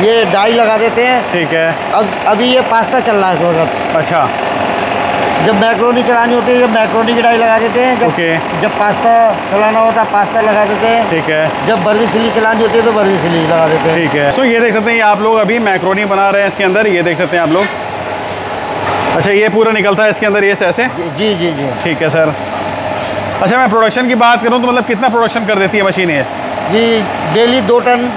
ये डाई लगा देते हैं। ठीक है। अब अभी ये पास्ता चल रहा है इस वक्त। अच्छा। जब मैक्रोनी चलानी होती है जब मैक्रोनी की डाई लगा देते हैं जब ओके। जब पास्ता चलाना होता है पास्ता लगा देते हैं। ठीक है। जब बर्वी सिली चलानी होती है तो बर्वी सिली लगा देते हैं। ठीक है। तो ये देख सकते हैं ये आप लोग अभी मैक्रोनी बना रहे हैं इसके अंदर ये देख सकते हैं आप लोग। अच्छा ये पूरा निकलता है इसके अंदर ये ऐसे? जी जी जी जी। ठीक है सर। अच्छा मैं प्रोडक्शन की बात करूँ तो मतलब कितना प्रोडक्शन कर देती है मशीन ये? जी डेली दो टन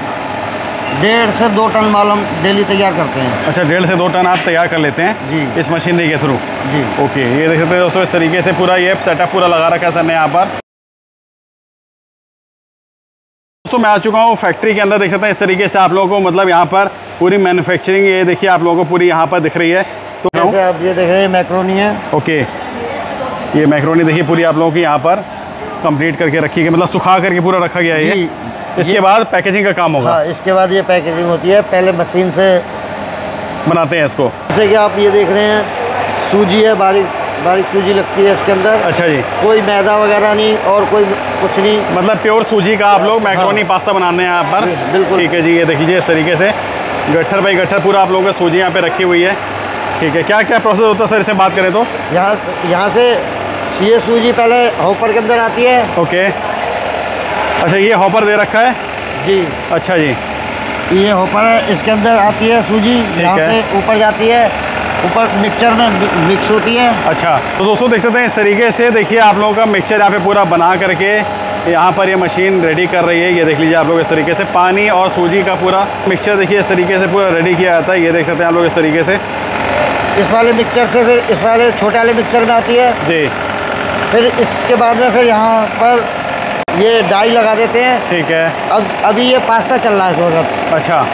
डेढ़ से दो टन माल हम डेली तैयार करते हैं। अच्छा डेढ़ से दो टन आप तैयार कर लेते हैं जी। इस मशीनरी के थ्रू? जी। ओके ये देख सकते हैं दोस्तों इस तरीके से पूरा ये सेटअप पूरा लगा रखा है सर ने यहाँ पर। दोस्तों मैं आ चुका हूँ फैक्ट्री के अंदर देख सकते हैं इस तरीके से आप लोगों को मतलब यहाँ पर पूरी मैन्युफैक्चरिंग ये देखिए आप लोगों को पूरी यहाँ पर दिख रही है। तो जैसे आप ये देख रहे हैं मैक्रोनी है। ओके ये मैक्रोनी देखिए पूरी आप लोगों की यहाँ पर कंप्लीट करके रखी गई मतलब सुखा करके पूरा रखा गया है ये। इसके बाद पैकेजिंग का काम होगा। हाँ इसके बाद ये पैकेजिंग होती है। पहले मशीन से बनाते हैं इसको। जैसे कि आप ये देख रहे हैं सूजी है बारीक बारीक सूजी लगती है इसके अंदर। अच्छा जी। कोई मैदा वगैरह नहीं और कोई कुछ नहीं। मतलब प्योर सूजी का आप लोग मैक्रोनी पास्ता बनाने हैं यहाँ पर। बिल्कुल। ठीक है जी ये देखिए इस तरीके से। गट्ठर बाई गट्ठर पूरा आप लोगों का सूजी यहाँ पे रखी हुई है। ठीक है क्या क्या प्रोसेस होता है सर इसे बात करें तो? यहाँ यहाँ से ये सूजी पहले होपर के अंदर आती है। ओके। अच्छा ये हॉपर दे रखा है? जी। अच्छा जी। ये हॉपर है इसके अंदर आती है सूजी यहाँ से ऊपर जाती है ऊपर मिक्सचर में मिक्स होती है। अच्छा तो दोस्तों देख सकते हैं इस तरीके से देखिए आप लोगों का मिक्सचर यहाँ पे पूरा बना करके यहाँ पर ये मशीन रेडी कर रही है। ये देख लीजिए आप लोग इस तरीके से पानी और सूजी का पूरा मिक्सचर देखिए इस तरीके से पूरा रेडी किया जाता है। ये देख सकते हैं आप लोग इस तरीके से। इस वाले मिक्सचर से फिर इस वाले छोटे वाले मिक्सचर में आती है। जी। फिर इसके बाद में फिर यहाँ पर ये डाई लगा देते हैं। ठीक है। अब अभी ये पास्ता चल रहा है इस वक्त। अच्छा।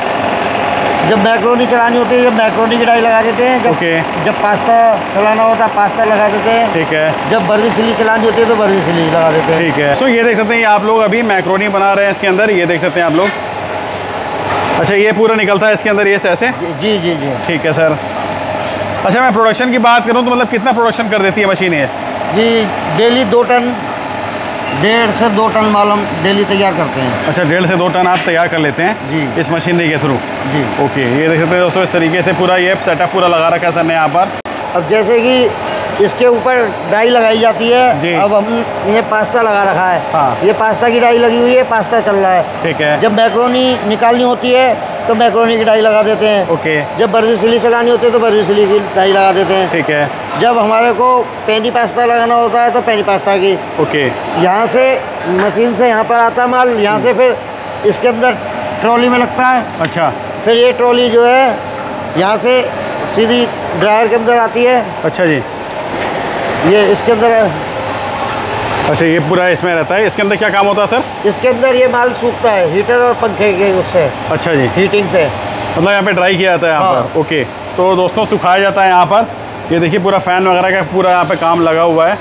जब मैक्रोनी चलानी होती है जब मैक्रोनी की डाई लगा देते हैं जब ओके। जब पास्ता चलाना होता है पास्ता लगा देते हैं। ठीक है। जब बर्वी सिली चलानी होती है तो बर्वी सिली लगा देते हैं। ठीक है। तो ये देख सकते हैं आप लोग अभी मैक्रोनी बना रहे हैं इसके अंदर ये देख सकते हैं आप लोग। अच्छा ये पूरा निकलता है इसके अंदर ये से ऐसे? जी जी जी ठीक है सर। अच्छा मैं प्रोडक्शन की बात करूँ तो मतलब कितना प्रोडक्शन कर देती है मशीन ये? जी डेली दो टन डेढ़ से दो टन माल हम डेली तैयार करते हैं। अच्छा डेढ़ से दो टन आप तैयार कर लेते हैं जी। इस मशीनरी के थ्रू? जी। ओके ये देख सकते हैं दोस्तों इस तरीके से पूरा ये सेटअप पूरा लगा रखा है सर ने यहाँ पर। अब जैसे कि इसके ऊपर डाई लगाई जाती जी। है अब हम ये पास्ता लगा रखा है। हाँ। ये पास्ता की डाई लगी हुई है पास्ता चल रहा है। ठीक है। जब मैक्रोनी निकालनी होती है तो मैक्रोनी की डाई लगा देते हैं। ओके। जब बर्वी सिली चलानी होती है तो बर्वी सिली की डाई लगा देते हैं। ठीक है। जब हमारे को पेनी पास्ता लगाना होता है तो पेनी पास्ता की। ओके। यहाँ से मशीन से यहाँ पर आता है माल यहाँ से फिर इसके अंदर ट्रॉली में लगता है। अच्छा। फिर ये ट्रॉली जो है यहाँ से सीधी ड्रायर के अंदर आती है। अच्छा जी। ये इसके अंदर अच्छा ये पूरा इसमें रहता है। इसके अंदर क्या काम होता है सर? इसके अंदर ये माल सूखता है हीटर और पंखे के उससे। अच्छा जी। हीटिंग से। मतलब यहाँ पे ड्राई किया जाता है यहाँ हाँ। पर। ओके। तो दोस्तों सुखाया जाता है यहाँ पर। ये देखिए पूरा फ़ैन वगैरह का पूरा यहाँ पे काम लगा हुआ है।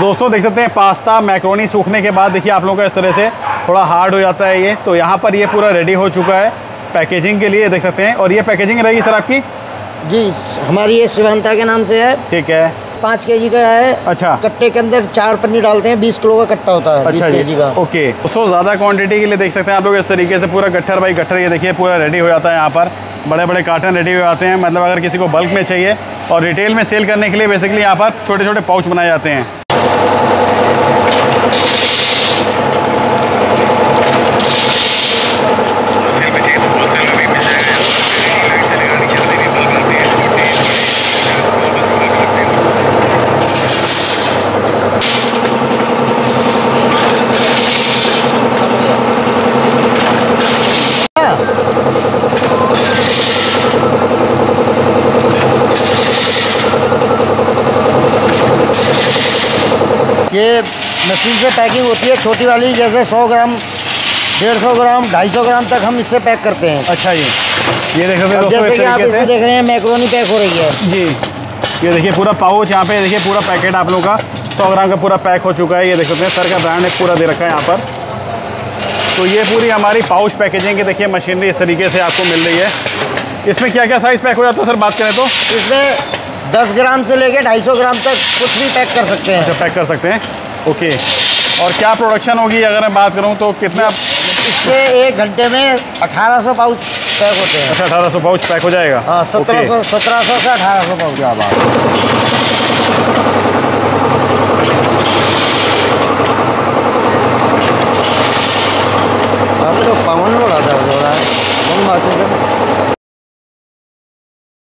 दोस्तों देख सकते हैं पास्ता मैक्रोनी सूखने के बाद देखिए आप लोगों का इस तरह से थोड़ा हार्ड हो जाता है ये। तो यहाँ पर ये पूरा रेडी हो चुका है पैकेजिंग के लिए देख सकते हैं। और ये पैकेजिंग रहेगी सर आपकी? जी हमारी ये शिवंता के नाम से है। ठीक है। पाँच के जी का है। अच्छा। कट्टे के अंदर चार पन्नी डालते हैं बीस किलो का कट्टा होता है अच्छा के जी का। ओके। दोस्तों ज़्यादा क्वांटिटी के लिए देख सकते हैं आप लोग इस तरीके से पूरा गट्ठर बाई गट्ठर ये देखिए पूरा रेडी हो जाता है यहाँ पर। बड़े बड़े कार्टन रेडी हुए आते हैं। मतलब अगर किसी को बल्क में चाहिए और रिटेल में सेल करने के लिए बेसिकली यहाँ पर छोटे छोटे पाउच बनाए जाते हैं। ये मशीन से पैकिंग होती है छोटी वाली जैसे 100 ग्राम डेढ़ सौ ग्राम ढाई सौ ग्राम तक हम इससे पैक करते हैं। अच्छा जी। ये देख अब जैसे कि आप इसमें देख रहे हैं मैक्रोनी पैक हो रही है। जी। ये देखिए पूरा पाउच यहाँ पे देखिए पूरा पैकेट आप लोगों का सौ ग्राम का पूरा पैक हो चुका है। ये देख सकते हैं सर का ब्रांड एक पूरा दे रखा है यहाँ पर। तो ये पूरी हमारी पाउच पैकेजिंग की देखिए मशीनरी इस तरीके से आपको मिल रही है। इसमें क्या क्या साइज़ पैक हो जाता है सर बात करें तो? इसमें 10 ग्राम से लेके ढाई सौ ग्राम तक कुछ भी पैक कर सकते हैं। अच्छा पैक कर सकते हैं? ओके। और क्या प्रोडक्शन होगी अगर मैं बात करूँ तो कितना? इससे एक घंटे में 1800 पाउच पैक होते हैं। अच्छा अठारह सौ पाउच पैक हो जाएगा? हाँ सत्रह सौ सत्रह सौ से अठारह सौ पाउच। क्या बात